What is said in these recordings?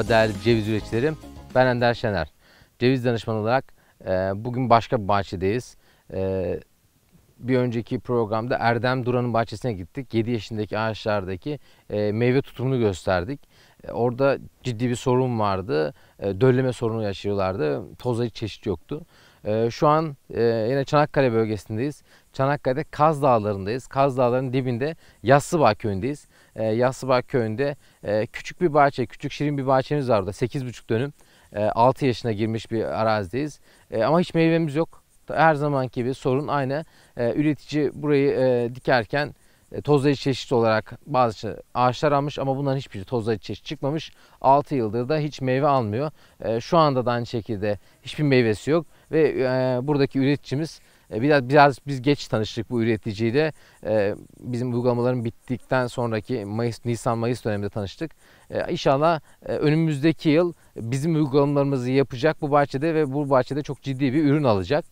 Merhaba değerli ceviz üreticilerim. Ben Ender Şener. Ceviz danışmanı olarak e, bugün başka bir bahçedeyiz. E, bir önceki programda Erdem Duran'ın bahçesine gittik. 7 yaşındaki ağaçlardaki e, meyve tutumunu gösterdik. E, orada ciddi bir sorun vardı. E, dölleme sorunu yaşıyorlardı. Tozayı çeşit yoktu. E, şu an e, yine Çanakkale bölgesindeyiz. Çanakkale'de Kaz Dağları'ndayız. Kaz Dağları'nın dibinde Yassıbağ köyündeyiz. E, Yassıbağ köyünde e, küçük bir bahçe, küçük şirin bir bahçemiz var orada. 8,5 dönüm. E, 6 yaşına girmiş bir arazideyiz. E, ama hiç meyvemiz yok. Her zamanki gibi sorun aynı. E, üretici burayı e, dikerken e, tozlayıcı çeşit olarak bazı ağaçlar almış ama bunların hiçbiri tozlayıcı çeşit çıkmamış. 6 yıldır da hiç meyve almıyor. Şu anda da aynı şekilde hiçbir meyvesi yok ve e, buradaki üreticimiz biraz biraz biz geç tanıştık bu üreticiyle. E, bizim uygulamaların bittikten sonraki Mayıs Nisan Mayıs döneminde tanıştık. E, inşallah e, önümüzdeki yıl bizim uygulamalarımızı yapacak bu bahçede ve bu bahçede çok ciddi bir ürün alacak.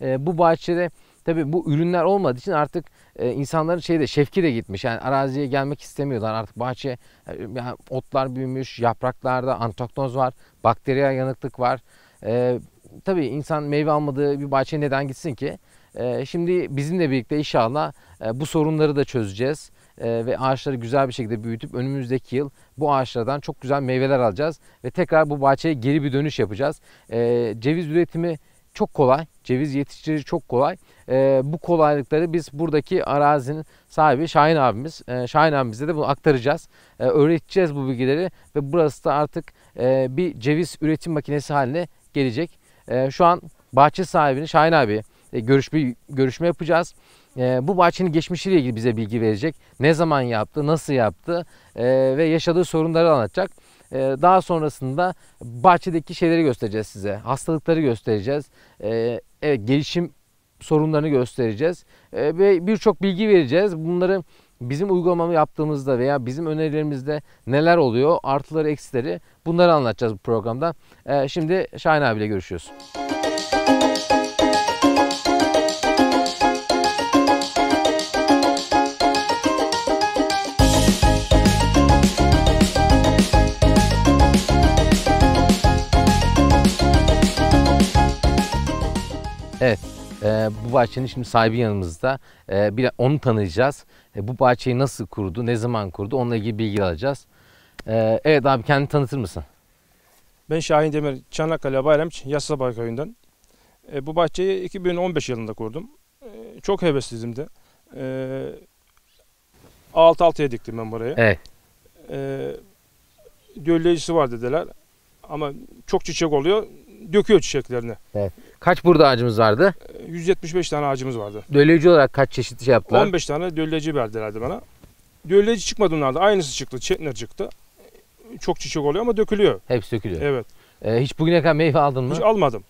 E, bu bahçede Tabii bu ürünler olmadığı için artık e, insanların şeyde şevki de gitmiş. Yani araziye gelmek istemiyorlar. Artık bahçe e, yani otlar büyümüş, yapraklarda antoknoz var, bakteriye yanıklık var. E, tabii insan meyve almadığı bir bahçeye neden gitsin ki? E, şimdi bizimle birlikte inşallah e, bu sorunları da çözeceğiz. E, ve ağaçları güzel bir şekilde büyütüp önümüzdeki yıl bu ağaçlardan çok güzel meyveler alacağız. Ve tekrar bu bahçeye geri bir dönüş yapacağız. E, ceviz üretimi çok kolay. Ceviz yetiştirici çok kolay. E, bu kolaylıkları biz buradaki arazinin sahibi Şahin abimiz. E, Şahin abimize de bunu aktaracağız. Öğreteceğiz bu bilgileri ve burası da artık bir ceviz üretim makinesi haline gelecek. E, şu an bahçe sahibini Şahin abi e, görüşme, görüşme yapacağız. E, bu bahçenin geçmişiyle ilgili bize bilgi verecek. Ne zaman yaptı, nasıl yaptı e, ve yaşadığı sorunları anlatacak. E, daha sonrasında bahçedeki şeyleri göstereceğiz size. Hastalıkları göstereceğiz. E, evet, gelişim sorunlarını göstereceğiz. E, ve birçok bilgi vereceğiz. Bunları bizim uygulamamı yaptığımızda veya bizim önerilerimizde neler oluyor, artıları, eksileri bunları anlatacağız bu programda. E, şimdi Şahin abiyle görüşüyoruz. Evet, e, bu bahçenin şimdi sahibi yanımızda. E, bir, onu tanıyacağız. E, bu bahçeyi nasıl kurdu, ne zaman kurdu onunla ilgili bilgi alacağız. E, evet abi kendini tanıtır mısın? Ben Şahin Demir, Çanakkale Bayramç, Yassıbay köyünden. E, bu bahçeyi 2015 yılında kurdum. E, çok hevesliydim de. E, 6-6'ya diktim ben burayı. Evet. E, dölleyicisi var dediler. Ama çok çiçek oluyor, döküyor çiçeklerini. Kaç burada ağacımız vardı? E, 175 tane ağacımız vardı. Dölleyici olarak kaç çeşit şey yaptılar? 15 tane dölleyici verdilerdi bana. Dölleyici çıkmadı onlarda. Aynısı çıktı, çetner çıktı. Çok çiçek oluyor ama dökülüyor. Hepsi dökülüyor. Evet. E, hiç bugüne kadar meyve aldın mı? Hiç almadım.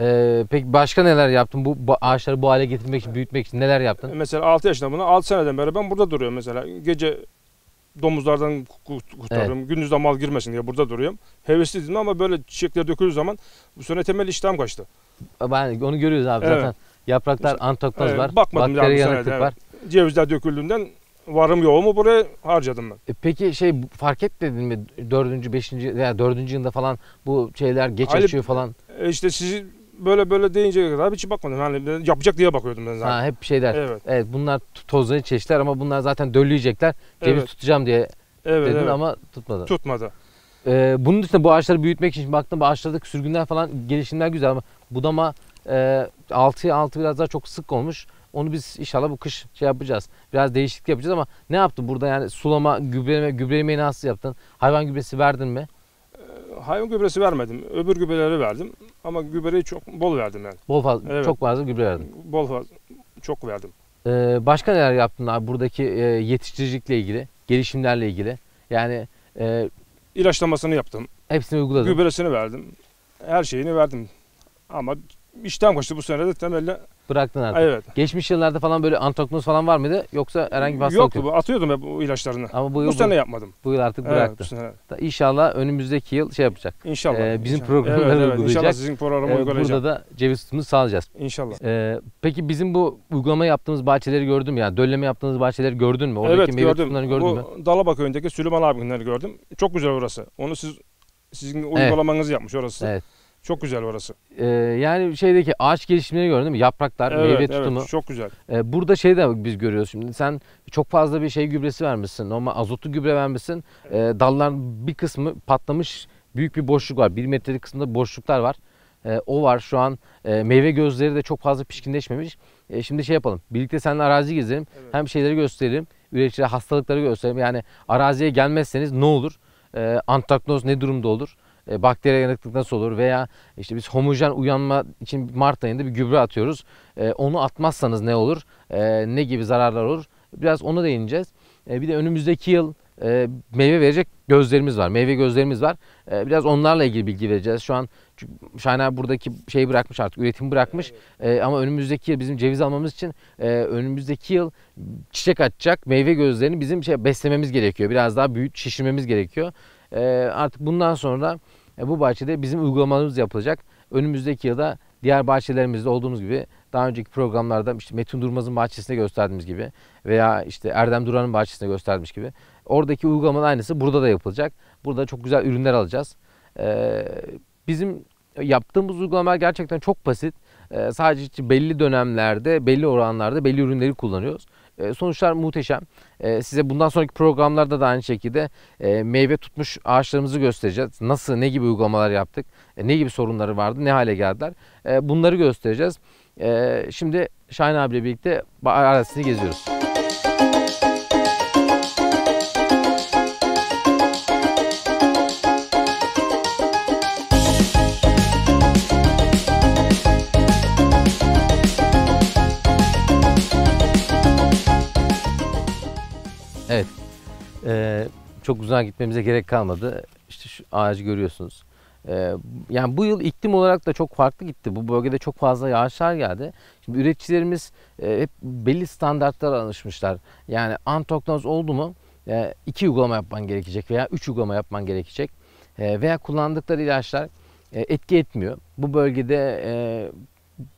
E, peki başka neler yaptın? Bu ağaçları bu hale getirmek için, büyütmek için neler yaptın? Mesela 6 yaşında bunu 6 seneden beri ben burada duruyorum mesela. Gece domuzlardan ku- kurtarıyorum. Gündüzde mal girmesin diye burada duruyorum. Hevesliydim ama böyle çiçekler döküldüğü zaman bu sene temel iştahım kaçtı. Ben onu görüyoruz abi Evet. zaten. Yapraklar antoknoz Evet, var. bakmadım bakteri yanıklık sene, var. Cevizler döküldüğünden varım yoğumu buraya harcadım ben. E, Peki şey fark etmedin mi? Dördüncü, beşinci veya dördüncü yılda falan bu şeyler geç Ali- açıyor falan. E işte sizi böyle böyle deyince kadar hiç bakmadım. Hani ben yapacak diye bakıyordum ben zaten. Ha, hep şeyler. Evet. Evet. bunlar tozları çeşitler ama bunlar zaten dölleyecekler. Ceviz Evet. tutacağım diye Evet, dedin evet. ama tutmadı. tutmadı. Ee, bunun dışında bu ağaçları büyütmek için baktım bu ağaçlardaki sürgünler falan gelişimler güzel ama budama e, 6'ya 6 biraz daha çok sık olmuş. Onu biz inşallah bu kış şey yapacağız. Biraz değişiklik yapacağız ama ne yaptın burada yani sulama, gübreleme, gübrelemeyi nasıl yaptın? Hayvan gübresi verdin mi? Hayvan gübresi vermedim. Öbür gübreleri verdim. Ama gübreyi çok bol verdim yani. Bol fazla, Evet. çok fazla gübre verdin. Bol fazla, çok verdim. Ee, başka neler yaptın abi buradaki e, yetiştiricilikle ilgili, gelişimlerle ilgili? Yani e, İlaçlamasını yaptım. hepsini uyguladın. Gübresini verdim. Her şeyini verdim. Ama işten kaçtı bu sene de temelde. Bıraktın artık. Evet. Geçmiş yıllarda falan böyle antoknoz falan var mıydı? Yoksa herhangi bir hastalık Yoktu. yok? bu. Atıyordum hep bu ilaçlarını. Ama bu yıl, Bu sene yapmadım. bu yıl artık Evet, bıraktın. bu sene. İnşallah önümüzdeki yıl şey yapacak. İnşallah. Ee, bizim programları evet, evet. uygulayacak. İnşallah sizin programı Ee, uygulayacağım. burada da ceviz tutumunu sağlayacağız. İnşallah. Ee, peki bizim bu uygulama yaptığımız bahçeleri gördün mü? Yani dölleme yaptığımız bahçeleri gördün mü? Oradaki evet meyve gördüm. tutumlarını gördün mü? Bu Dalaba köyündeki Süleyman abinin gördüm. Çok güzel orası. Onu siz Sizin uygulamanızı yapmış orası. Evet. Çok güzel orası. Ee, yani şeydeki ağaç gelişimleri gördün mi? Yapraklar, Evet, meyve evet, tutumu. çok güzel. Ee, burada şey de biz görüyoruz şimdi. Sen çok fazla bir şey gübresi vermişsin. Normal azotlu gübre vermişsin. Ee, dalların bir kısmı patlamış. Büyük bir boşluk var. Bir metrelik kısmında boşluklar var. Ee, o var şu an. e, meyve gözleri de çok fazla pişkinleşmemiş. E, şimdi şey yapalım. Birlikte seninle arazi gezelim. Evet. Hem şeyleri gösterelim. Üreticilere hastalıkları gösterelim. Yani araziye gelmezseniz ne olur? E, antraknoz ne durumda olur? E, bakteri yanıklık nasıl olur? Veya işte biz homojen uyanma için Mart ayında bir gübre atıyoruz. E, onu atmazsanız ne olur? E, ne gibi zararlar olur? Biraz ona değineceğiz. E, bir de önümüzdeki yıl e, meyve verecek gözlerimiz var. Meyve gözlerimiz var. E, biraz onlarla ilgili bilgi vereceğiz. Şu an çünkü Şahin abi buradaki şeyi bırakmış artık üretim bırakmış. E, ama önümüzdeki yıl bizim ceviz almamız için e, önümüzdeki yıl çiçek açacak meyve gözlerini bizim şey beslememiz gerekiyor. Biraz daha büyük şişirmemiz gerekiyor. E, artık bundan sonra e, bu bahçede bizim uygulamalarımız yapılacak. Önümüzdeki yılda diğer bahçelerimizde olduğumuz gibi daha önceki programlarda işte Metin Durmaz'ın bahçesinde gösterdiğimiz gibi veya işte Erdem Duran'ın bahçesinde gösterdiğimiz gibi oradaki uygulamanın aynısı burada da yapılacak. Burada çok güzel ürünler alacağız. Ee, bizim yaptığımız uygulamalar gerçekten çok basit. Ee, sadece belli dönemlerde, belli oranlarda belli ürünleri kullanıyoruz. Ee, sonuçlar muhteşem. Ee, size bundan sonraki programlarda da aynı şekilde e, meyve tutmuş ağaçlarımızı göstereceğiz. Nasıl, ne gibi uygulamalar yaptık, e, ne gibi sorunları vardı, ne hale geldiler. E, bunları göstereceğiz. Şimdi Şahin abiyle birlikte arazisini geziyoruz. Ee, çok uzağa gitmemize gerek kalmadı. İşte şu ağacı görüyorsunuz. Ee, yani bu yıl iklim olarak da çok farklı gitti. Bu bölgede çok fazla yağışlar geldi. Şimdi üreticilerimiz e, hep belli standartlara alışmışlar. Yani antoknoz oldu mu e, iki uygulama yapman gerekecek veya üç uygulama yapman gerekecek. E, veya kullandıkları ilaçlar e, etki etmiyor. Bu bölgede e,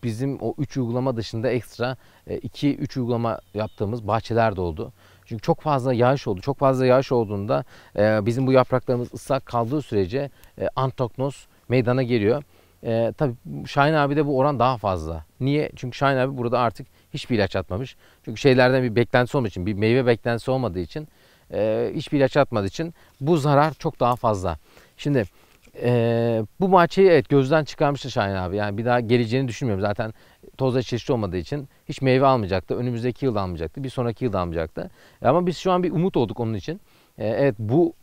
bizim o üç uygulama dışında ekstra 2-3 uygulama yaptığımız bahçeler de oldu. Çünkü çok fazla yağış oldu. Çok fazla yağış olduğunda e, bizim bu yapraklarımız ıslak kaldığı sürece e, antoknoz meydana geliyor. E, tabii Şahin abi de bu oran daha fazla. Niye? Çünkü Şahin abi burada artık hiçbir ilaç atmamış. Çünkü şeylerden bir beklentisi olmadığı için, bir meyve beklentisi olmadığı için, e, hiçbir ilaç atmadığı için bu zarar çok daha fazla. Şimdi e, bu bahçeyi evet gözden çıkarmıştı Şahin abi. Yani bir daha geleceğini düşünmüyorum. Zaten tozla çeşitli olmadığı için hiç meyve almayacaktı. Önümüzdeki yıl almayacaktı. Bir sonraki yıl almayacaktı. Ama biz şu an bir umut olduk onun için. E, evet bu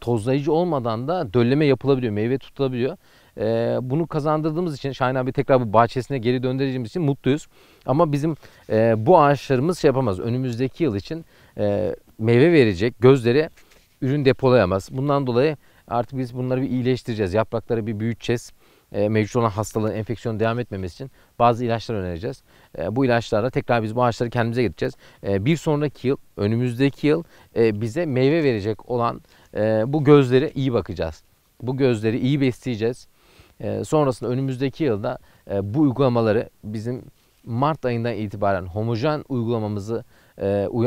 tozlayıcı olmadan da dölleme yapılabiliyor. Meyve tutulabiliyor. E, bunu kazandırdığımız için Şahin abi tekrar bu bahçesine geri döndüreceğimiz için mutluyuz. Ama bizim e, bu ağaçlarımız şey yapamaz. Önümüzdeki yıl için e, meyve verecek gözleri ürün depolayamaz. Bundan dolayı artık biz bunları bir iyileştireceğiz. Yaprakları bir büyüteceğiz e, mevcut olan hastalığın, enfeksiyonun devam etmemesi için bazı ilaçlar önereceğiz. E, bu ilaçlarla tekrar biz bu ağaçları kendimize getireceğiz. E, bir sonraki yıl, önümüzdeki yıl bize meyve verecek olan bu gözlere iyi bakacağız. Bu gözleri iyi besleyeceğiz. Sonrasında önümüzdeki yılda bu uygulamaları bizim Mart ayından itibaren homojen uygulamamızı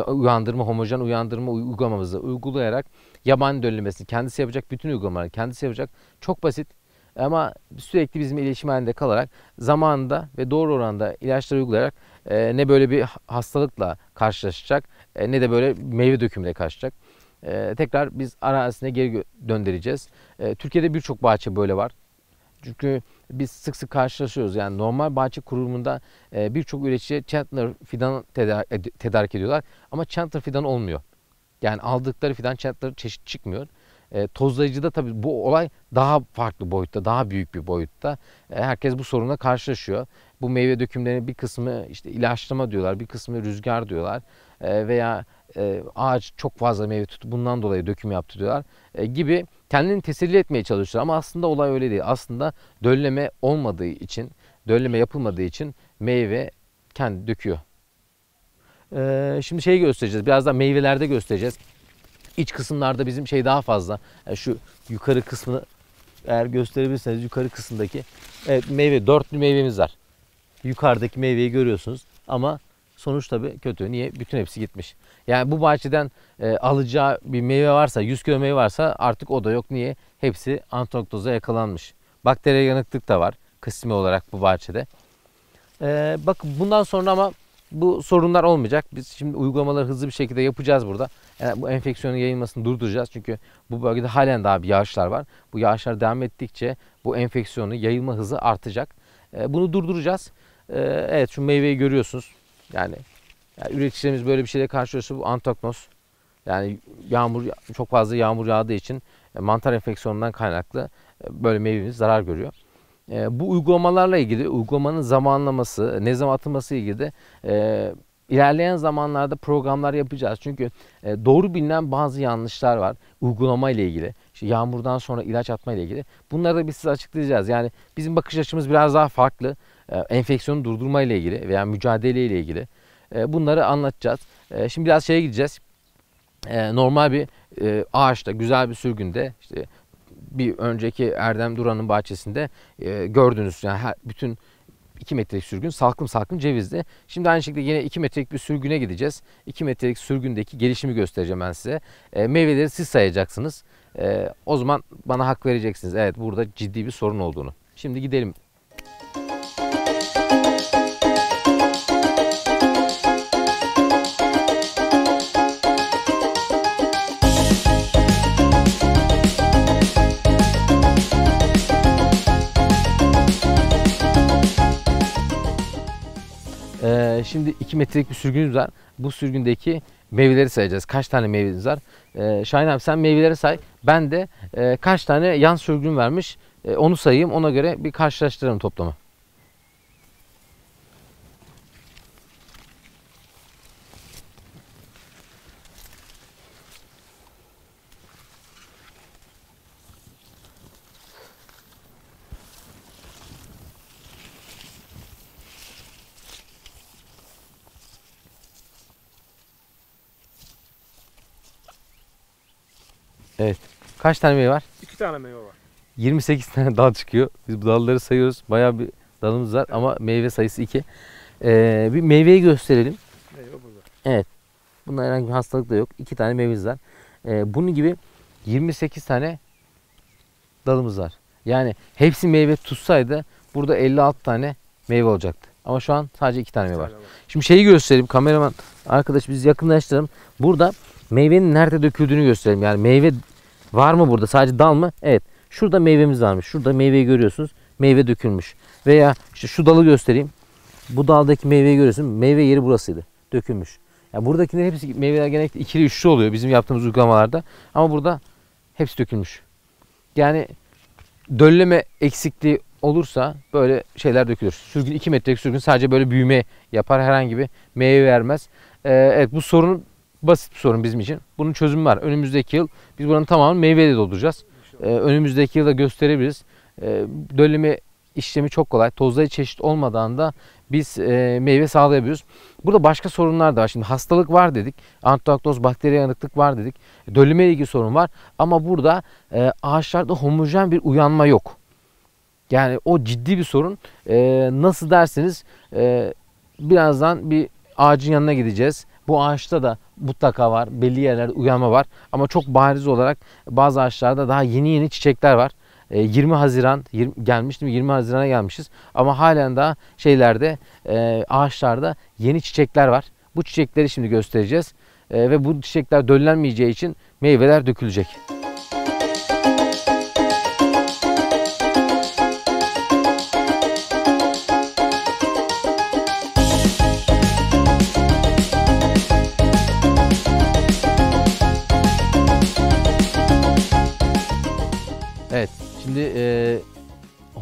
uyandırma, homojen uyandırma uygulamamızı uygulayarak yaban döllemesini kendisi yapacak, bütün uygulamaları kendisi yapacak. Çok basit, ama sürekli bizim iletişim halinde kalarak zamanında ve doğru oranda ilaçları uygulayarak e, ne böyle bir hastalıkla karşılaşacak e, ne de böyle meyve dökümüyle karşılaşacak. E, tekrar biz arazisine geri döndüreceğiz. E, Türkiye'de birçok bahçe böyle var. Çünkü biz sık sık karşılaşıyoruz. Yani normal bahçe kurumunda e, birçok üretici Chandler fidan tedarik, tedarik ediyorlar. Ama Chandler fidan olmuyor. Yani aldıkları fidan Chandler çeşit çıkmıyor. E, tozlayıcıda tabii bu olay daha farklı boyutta, daha büyük bir boyutta. E, herkes bu sorunla karşılaşıyor. Bu meyve dökümlerinin bir kısmı işte ilaçlama diyorlar, bir kısmı rüzgar diyorlar. E, veya e, ağaç çok fazla meyve tuttu bundan dolayı döküm yaptı diyorlar. E, gibi kendini teselli etmeye çalışıyor ama aslında olay öyle değil. Aslında dölleme olmadığı için, dölleme yapılmadığı için meyve kendi döküyor. E, şimdi şeyi göstereceğiz. Birazdan meyvelerde göstereceğiz. İç kısımlarda bizim şey daha fazla. Yani şu yukarı kısmını eğer gösterebilirseniz yukarı kısımdaki evet meyve dörtlü meyvemiz var. Yukarıdaki meyveyi görüyorsunuz ama sonuç tabii kötü. Niye? Bütün hepsi gitmiş. Yani bu bahçeden e, alacağı bir meyve varsa, 100 kilo meyve varsa artık o da yok. Niye? Hepsi antoktoza yakalanmış. Bakteriye yanıklık da var kısmi olarak bu bahçede. E, bakın bundan sonra ama bu sorunlar olmayacak. Biz şimdi uygulamaları hızlı bir şekilde yapacağız burada. Yani bu enfeksiyonun yayılmasını durduracağız. Çünkü bu bölgede halen daha bir yağışlar var. Bu yağışlar devam ettikçe bu enfeksiyonun yayılma hızı artacak. E, bunu durduracağız. E, evet şu meyveyi görüyorsunuz. Yani, yani üreticilerimiz böyle bir şeyle karşılaşıyor. Bu antoknos. Yani yağmur çok fazla yağmur yağdığı için e, mantar enfeksiyonundan kaynaklı e, böyle meyvemiz zarar görüyor. E, bu uygulamalarla ilgili uygulamanın zamanlaması, ne zaman atılması ilgili e, ilerleyen zamanlarda programlar yapacağız. Çünkü e, doğru bilinen bazı yanlışlar var uygulama ile ilgili. İşte yağmurdan sonra ilaç atma ile ilgili. Bunları da biz size açıklayacağız. Yani bizim bakış açımız biraz daha farklı. E, enfeksiyonu durdurma ile ilgili veya mücadele ile ilgili. E, bunları anlatacağız. Şimdi biraz şeye gideceğiz. Normal bir ağaçta, güzel bir sürgünde işte bir önceki Erdem Duran'ın bahçesinde e, gördünüz. Yani her, bütün 2 metrelik sürgün salkım salkım cevizli. Şimdi aynı şekilde yine 2 metrelik bir sürgüne gideceğiz. 2 metrelik sürgündeki gelişimi göstereceğim ben size. E, meyveleri siz sayacaksınız. E, o zaman bana hak vereceksiniz. Evet burada ciddi bir sorun olduğunu. Şimdi gidelim. Şimdi 2 metrelik bir sürgünümüz var. Bu sürgündeki meyveleri sayacağız. Kaç tane meyveniz var? Ee, Şahin abi sen meyveleri say. Ben de e, kaç tane yan sürgün vermiş e, onu sayayım. Ona göre bir karşılaştıralım toplamı. Kaç tane meyve var? 2 tane meyve var. 28 tane dal çıkıyor. Biz bu dalları sayıyoruz. Bayağı bir dalımız var ama meyve sayısı 2. Ee, bir meyveyi gösterelim. Meyve burada. Bunda herhangi bir hastalık da yok. 2 tane meyvemiz var. Ee, bunun gibi 28 tane dalımız var. Yani hepsi meyve tutsaydı burada 56 tane meyve olacaktı. Ama şu an sadece 2 tane meyve var. Şimdi şeyi göstereyim. Kameraman arkadaş biz yakınlaştıralım. Burada meyvenin nerede döküldüğünü gösterelim. Yani meyve var mı burada? Sadece dal mı? Evet. Şurada meyvemiz varmış. Şurada meyveyi görüyorsunuz. Meyve dökülmüş. Veya işte şu dalı göstereyim. Bu daldaki meyveyi görüyorsun. Meyve yeri burasıydı. Dökülmüş. Yani buradakilerin hepsi meyveler genellikle ikili üçlü oluyor bizim yaptığımız uygulamalarda. Ama burada hepsi dökülmüş. Yani dölleme eksikliği olursa böyle şeyler dökülür. Sürgün 2 metrelik sürgün sadece böyle büyüme yapar. Herhangi bir meyve vermez. Ee, evet bu sorun basit bir sorun bizim için. Bunun çözümü var. Önümüzdeki yıl biz buranın tamamını meyveyle dolduracağız. Ee, önümüzdeki yılda gösterebiliriz. Ee, dölleme işlemi çok kolay. Tozlayıcı çeşit olmadan da biz e, meyve sağlayabiliyoruz. Burada başka sorunlar da var. Şimdi hastalık var dedik. Antolaktoz, bakteri yanıklık var dedik. Dölleme ile ilgili sorun var. Ama burada e, ağaçlarda homojen bir uyanma yok. Yani o ciddi bir sorun. E, nasıl derseniz e, birazdan bir ağacın yanına gideceğiz. Bu ağaçta da mutlaka var. Belli yerlerde uyanma var. Ama çok bariz olarak bazı ağaçlarda daha yeni yeni çiçekler var. E, 20 Haziran 20, gelmiştim 20 Haziran'a gelmişiz. Ama halen daha şeylerde e, ağaçlarda yeni çiçekler var. Bu çiçekleri şimdi göstereceğiz. E, ve bu çiçekler döllenmeyeceği için meyveler dökülecek.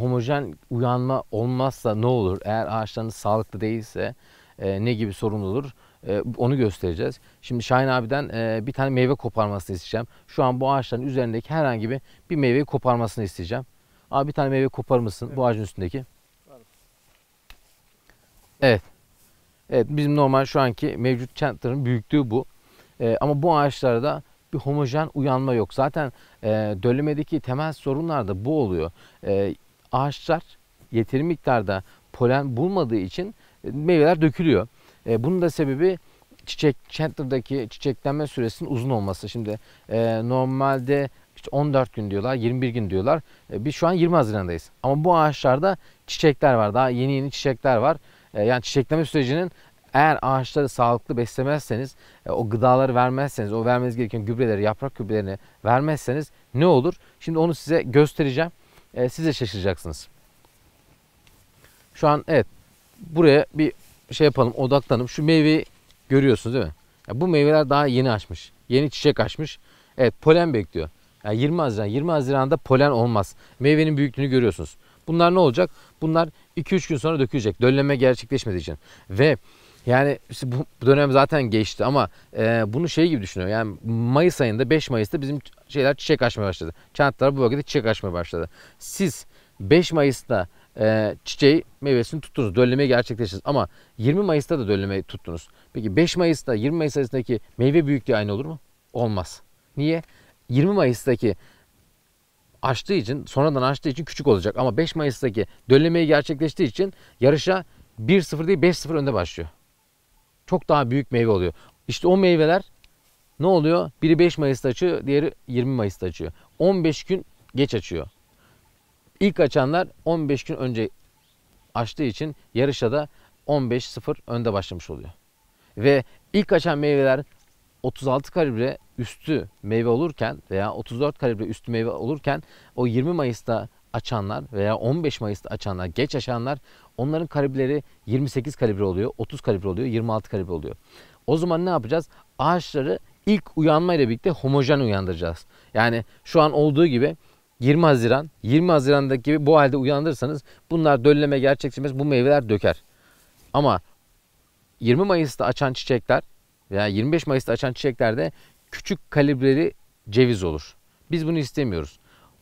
Homojen uyanma olmazsa ne olur? Eğer ağaçlarınız sağlıklı değilse e, ne gibi sorun olur? E, onu göstereceğiz. Şimdi Şahin abiden e, bir tane meyve koparmasını isteyeceğim. Şu an bu ağaçların üzerindeki herhangi bir bir meyveyi koparmasını isteyeceğim. Abi bir tane meyve kopar mısın bu ağacın üstündeki? Evet. Evet bizim normal şu anki mevcut çantların büyüklüğü bu. E, ama bu ağaçlarda bir homojen uyanma yok. Zaten e, döllemedeki temel sorunlar da bu oluyor. E, ağaçlar yeteri miktarda polen bulmadığı için e, meyveler dökülüyor. E, bunun da sebebi çiçek center'daki çiçeklenme süresinin uzun olması. Şimdi e, normalde işte 14 gün diyorlar, 21 gün diyorlar. E, biz şu an 20 Haziran'dayız. Ama bu ağaçlarda çiçekler var. Daha yeni yeni çiçekler var. E, yani çiçekleme sürecinin eğer ağaçları sağlıklı beslemezseniz, e, o gıdaları vermezseniz, o vermeniz gereken gübreleri, yaprak gübrelerini vermezseniz ne olur? Şimdi onu size göstereceğim. E, siz de şaşıracaksınız. Şu an evet buraya bir şey yapalım, odaklanalım. Şu meyveyi görüyorsunuz değil mi? Ya bu meyveler daha yeni açmış. Yeni çiçek açmış. Evet polen bekliyor. Yani 20 Haziran, 20 Haziran'da polen olmaz. Meyvenin büyüklüğünü görüyorsunuz. Bunlar ne olacak? Bunlar 2-3 gün sonra dökülecek. Dölleme gerçekleşmediği için. Ve yani işte bu dönem zaten geçti ama e, bunu şey gibi düşünüyor. Yani Mayıs ayında 5 Mayıs'ta bizim şeyler çiçek açmaya başladı. Çantalar bu bölgede çiçek açmaya başladı. Siz 5 Mayıs'ta e, çiçeği meyvesini tuttunuz. Döllemeyi gerçekleştirdiniz. Ama 20 Mayıs'ta da döllemeyi tuttunuz. Peki 5 Mayıs'ta 20 Mayıs arasındaki meyve büyüklüğü aynı olur mu? Olmaz. Niye? 20 Mayıs'taki açtığı için sonradan açtığı için küçük olacak. Ama 5 Mayıs'taki döllemeyi gerçekleştiği için yarışa 1-0 değil 5-0 önde başlıyor. Çok daha büyük meyve oluyor. İşte o meyveler ne oluyor? Biri 5 Mayıs'ta açıyor, diğeri 20 Mayıs'ta açıyor. 15 gün geç açıyor. İlk açanlar 15 gün önce açtığı için yarışa da 15-0 önde başlamış oluyor. Ve ilk açan meyveler 36 kalibre üstü meyve olurken veya 34 kalibre üstü meyve olurken o 20 Mayıs'ta açanlar veya 15 Mayıs'ta açanlar, geç açanlar onların kalibreleri 28 kalibre oluyor, 30 kalibre oluyor, 26 kalibre oluyor. O zaman ne yapacağız? Ağaçları ilk uyanmayla birlikte homojen uyandıracağız. Yani şu an olduğu gibi 20 Haziran, 20 Haziran'daki gibi bu halde uyandırırsanız bunlar dölleme gerçekleşmez, bu meyveler döker. Ama 20 Mayıs'ta açan çiçekler veya 25 Mayıs'ta açan çiçeklerde küçük kalibreli ceviz olur. Biz bunu istemiyoruz.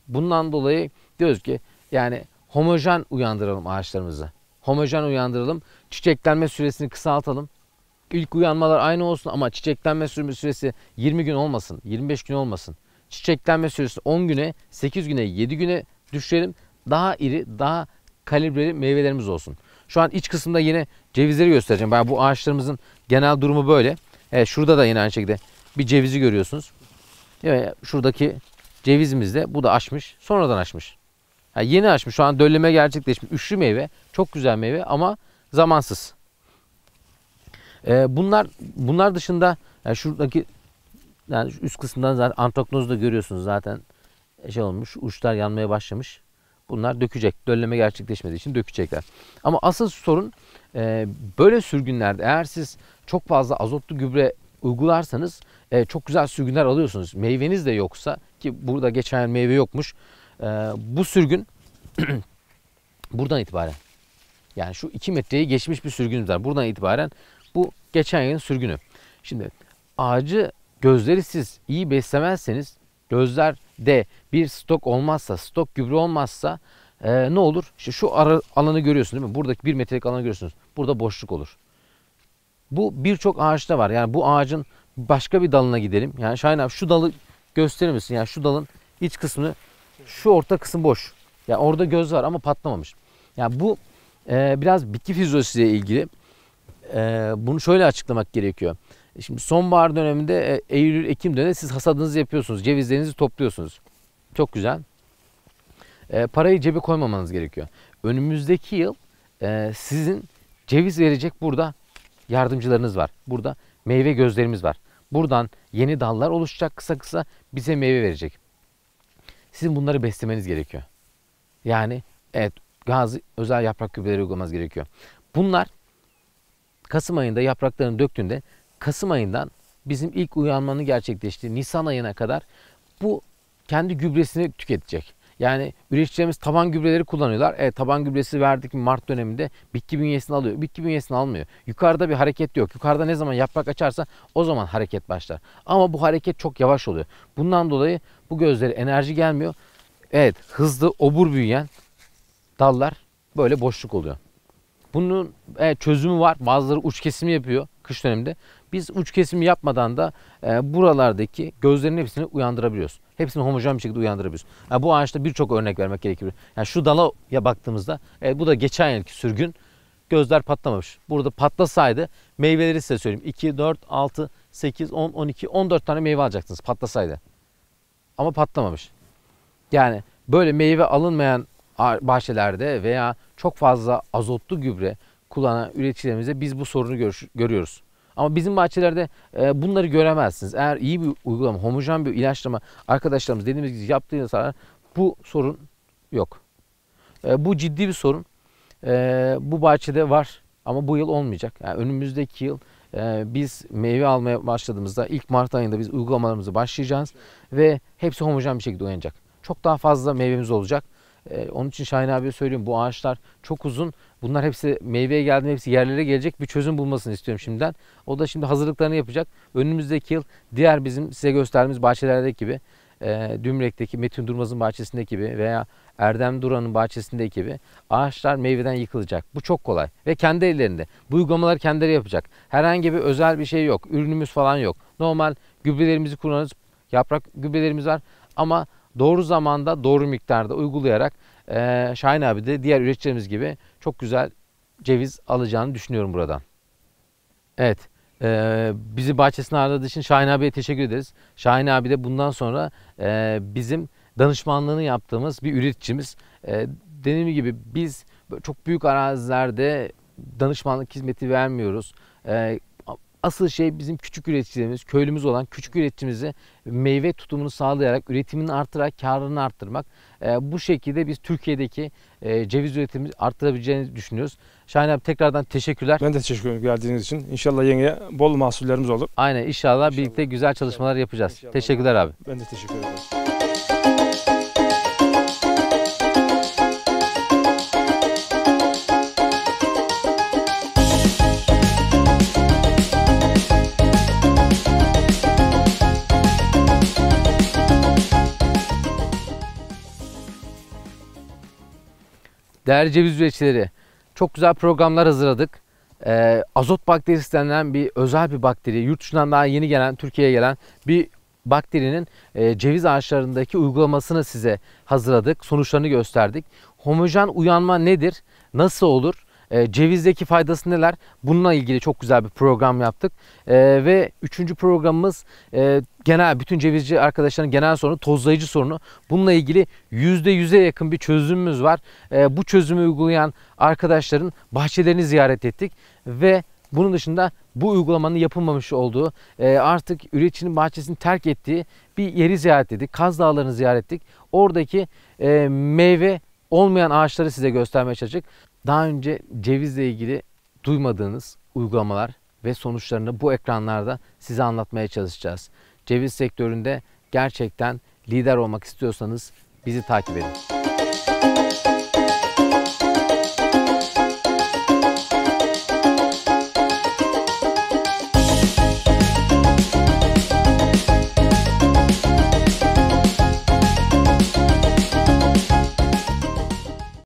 Bundan dolayı diyoruz ki yani homojen uyandıralım ağaçlarımızı. Homojen uyandıralım. Çiçeklenme süresini kısaltalım. İlk uyanmalar aynı olsun ama çiçeklenme süresi 20 gün olmasın, 25 gün olmasın. Çiçeklenme süresi 10 güne, 8 güne, 7 güne düşürelim. Daha iri, daha kalibreli meyvelerimiz olsun. Şu an iç kısımda yine cevizleri göstereceğim. Yani bu ağaçlarımızın genel durumu böyle. Evet, şurada da yine aynı şekilde bir cevizi görüyorsunuz. Evet, şuradaki cevizimiz de bu da açmış. Sonradan açmış. Yani yeni açmış. Şu an dölleme gerçekleşmiş. Üçlü meyve. Çok güzel meyve ama zamansız. Ee, bunlar bunlar dışında yani şuradaki yani üst kısımdan zaten antoknozu da görüyorsunuz zaten şey olmuş. Uçlar yanmaya başlamış. Bunlar dökecek. Dölleme gerçekleşmediği için dökecekler. Ama asıl sorun e, böyle sürgünlerde eğer siz çok fazla azotlu gübre uygularsanız e, çok güzel sürgünler alıyorsunuz. Meyveniz de yoksa ki burada geçen meyve yokmuş. E, bu sürgün buradan itibaren yani şu 2 metreyi geçmiş bir sürgünümüz var. Buradan itibaren bu geçen yılın sürgünü. Şimdi ağacı gözleri siz iyi beslemezseniz gözlerde bir stok olmazsa, stok gübre olmazsa e, ne olur? İşte şu ara, alanı görüyorsun değil mi? Buradaki bir metrelik alanı görüyorsunuz. Burada boşluk olur. Bu birçok ağaçta var. Yani bu ağacın başka bir dalına gidelim. Yani Şahin abi şu dalı gösterir misin? Yani şu dalın iç kısmını şu orta kısım boş. Yani orada göz var ama patlamamış. Yani bu e, biraz bitki fizyolojisiyle ilgili. E, bunu şöyle açıklamak gerekiyor. Şimdi sonbahar döneminde e, Eylül Ekim döneminde siz hasadınızı yapıyorsunuz. Cevizlerinizi topluyorsunuz. Çok güzel. E, parayı cebe koymamanız gerekiyor. Önümüzdeki yıl e, sizin ceviz verecek burada yardımcılarınız var. Burada meyve gözlerimiz var. Buradan yeni dallar oluşacak kısa kısa bize meyve verecek. Sizin bunları beslemeniz gerekiyor. Yani evet gaz özel yaprak gübreleri uygulamanız gerekiyor. Bunlar Kasım ayında yapraklarını döktüğünde Kasım ayından bizim ilk uyanmanın gerçekleştiği Nisan ayına kadar bu kendi gübresini tüketecek. Yani üreticilerimiz taban gübreleri kullanıyorlar. Evet taban gübresi verdik Mart döneminde bitki bünyesini alıyor. Bitki bünyesini almıyor. Yukarıda bir hareket yok. Yukarıda ne zaman yaprak açarsa o zaman hareket başlar. Ama bu hareket çok yavaş oluyor. Bundan dolayı bu gözlere enerji gelmiyor. Evet hızlı obur büyüyen dallar böyle boşluk oluyor. Bunun evet, çözümü var. Bazıları uç kesimi yapıyor kış döneminde. Biz uç kesimi yapmadan da e, buralardaki gözlerin hepsini uyandırabiliyoruz. Hepsini homojen bir şekilde uyandırabiliyoruz. Yani bu ağaçta birçok örnek vermek gerekiyor. Yani şu dala ya baktığımızda e, bu da geçen yılki sürgün. gözler patlamamış. Burada patlasaydı meyveleri size söyleyeyim. 2, 4, 6, 8, 10, 12, 14 tane meyve alacaktınız patlasaydı. Ama patlamamış. Yani böyle meyve alınmayan bahçelerde veya çok fazla azotlu gübre kullanan üreticilerimize biz bu sorunu görüş- görüyoruz. Ama bizim bahçelerde e, bunları göremezsiniz. Eğer iyi bir uygulama, homojen bir ilaçlama arkadaşlarımız dediğimiz gibi yaptıysa bu sorun yok. E, bu ciddi bir sorun. E, bu bahçede var ama bu yıl olmayacak. Yani önümüzdeki yıl e, biz meyve almaya başladığımızda ilk Mart ayında biz uygulamalarımızı başlayacağız ve hepsi homojen bir şekilde uyanacak. Çok daha fazla meyvemiz olacak. E, onun için Şahin abiye söylüyorum bu ağaçlar çok uzun. Bunlar hepsi meyveye geldiğinde hepsi yerlere gelecek bir çözüm bulmasını istiyorum şimdiden. O da şimdi hazırlıklarını yapacak. Önümüzdeki yıl diğer bizim size gösterdiğimiz bahçelerdeki gibi e, Dümrek'teki Metin Durmaz'ın bahçesindeki gibi veya Erdem Duran'ın bahçesindeki gibi ağaçlar meyveden yıkılacak. Bu çok kolay ve kendi ellerinde. Bu uygulamaları kendileri yapacak. Herhangi bir özel bir şey yok. Ürünümüz falan yok. Normal gübrelerimizi kullanırız. Yaprak gübrelerimiz var ama doğru zamanda doğru miktarda uygulayarak e, Şahin abi de diğer üreticilerimiz gibi çok güzel ceviz alacağını düşünüyorum buradan. Evet. e, bizi bahçesine ağırladığı için Şahin abiye teşekkür ederiz. Şahin abi de bundan sonra e, bizim danışmanlığını yaptığımız bir üreticimiz. E, dediğim gibi biz çok büyük arazilerde danışmanlık hizmeti vermiyoruz. E, asıl şey bizim küçük üreticilerimiz, köylümüz olan küçük üreticimizi meyve tutumunu sağlayarak, üretimini artırarak, karını arttırmak. E, bu şekilde biz Türkiye'deki e, ceviz üretimini arttırabileceğini düşünüyoruz. Şahin abi tekrardan teşekkürler. Ben de teşekkür ederim geldiğiniz için. İnşallah yengeye bol mahsullerimiz olur. Aynen inşallah, İnşallah. birlikte güzel çalışmalar yapacağız. İnşallah. Teşekkürler abi. Ben de teşekkür ederim. Değerli ceviz üreticileri, çok güzel programlar hazırladık. Ee, azot bakterisi denilen bir özel bir bakteri, yurt dışından daha yeni gelen, Türkiye'ye gelen bir bakterinin e, ceviz ağaçlarındaki uygulamasını size hazırladık. Sonuçlarını gösterdik. Homojen uyanma nedir? Nasıl olur? E, cevizdeki faydası neler? Bununla ilgili çok güzel bir program yaptık. E, ve üçüncü programımız e, genel bütün cevizci arkadaşların genel sorunu tozlayıcı sorunu. Bununla ilgili %100'e yakın bir çözümümüz var. E, bu çözümü uygulayan arkadaşların bahçelerini ziyaret ettik ve bunun dışında bu uygulamanın yapılmamış olduğu e, artık üreticinin bahçesini terk ettiği bir yeri ziyaret ettik. Kaz Dağları'nı ziyaret ettik. Oradaki e, meyve olmayan ağaçları size göstermeye çalıştık. Daha önce cevizle ilgili duymadığınız uygulamalar ve sonuçlarını bu ekranlarda size anlatmaya çalışacağız. Ceviz sektöründe gerçekten lider olmak istiyorsanız bizi takip edin.